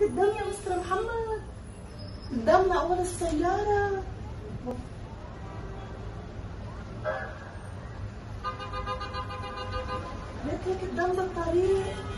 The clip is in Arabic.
قدام يا مستر محمد. قدامنا اول السيارة. لك قدامنا الطريق